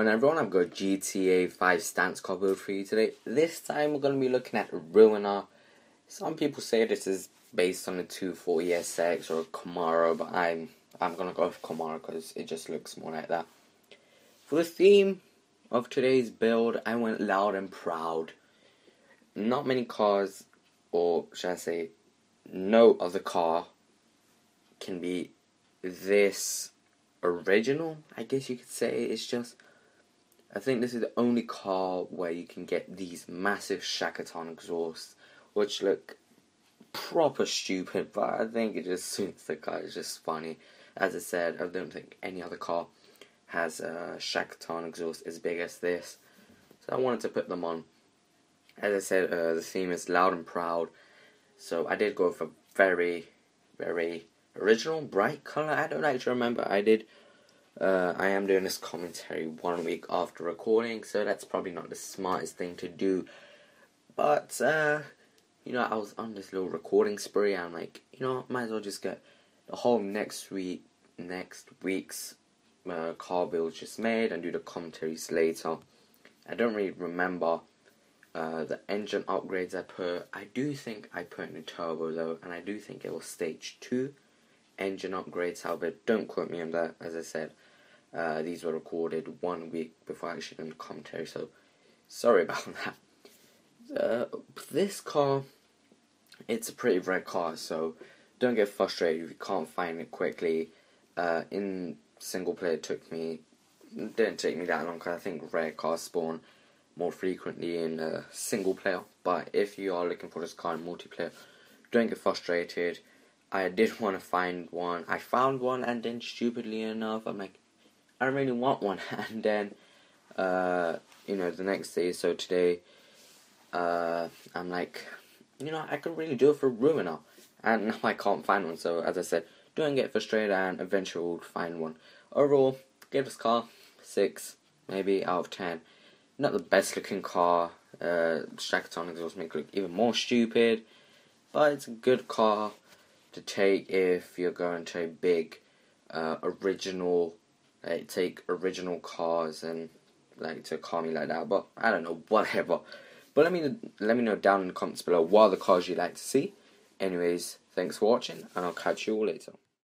Going everyone? I've got GTA 5 stance car build for you today. This time we're going to be looking at Ruiner. Some people say this is based on a 240SX or a Camaro, but I'm I'm going to go for Camaro because it just looks more like that. For the theme of today's build, I went loud and proud. Not many cars, or should I say, no other car can be this original, I guess you could say. It's just, I think this is the only car where you can get these massive Shakotan exhausts, which look proper stupid, but I think it just suits the car. It's just funny. As I said, I don't think any other car has a Shakotan exhaust as big as this, so I wanted to put them on. As I said, uh, the theme is loud and proud, so I did go for very, very original bright color. I don't actually remember. I did. Uh, I am doing this commentary one week after recording, so that's probably not the smartest thing to do. But uh, you know, I was on this little recording spree. and I'm like, you know, might as well just get the whole next week, next week's uh, car build just made and do the commentaries later. I don't really remember uh, the engine upgrades I put. I do think I put in a turbo though, and I do think it was stage two engine upgrades. However, don't quote me on that. As I said, uh, these were recorded one week before I actually done the commentary, so sorry about that. Uh, this car, it's a pretty rare car, so don't get frustrated if you can't find it quickly. Uh, in single player, it took me didn't take me that long because I think rare cars spawn more frequently in uh, single player. But if you are looking for this car in multiplayer, don't get frustrated. I did want to find one. I found one, and then stupidly enough, I'm like, I don't really want one. And then, uh, you know, the next day, so today, uh, I'm like, you know, I could really do it for Ruiner. And now I can't find one. So, as I said, don't get frustrated, and eventually we'll find one. Overall, give this car six, maybe out of ten. Not the best looking car. Uh, Shakotan exhaust make it look even more stupid, but it's a good car to take if you're going to a big uh, original like take original cars and like to call me like that but I don't know whatever. But let me let me know down in the comments below what are the cars you'd like to see. Anyways thanks for watching and I'll catch you all later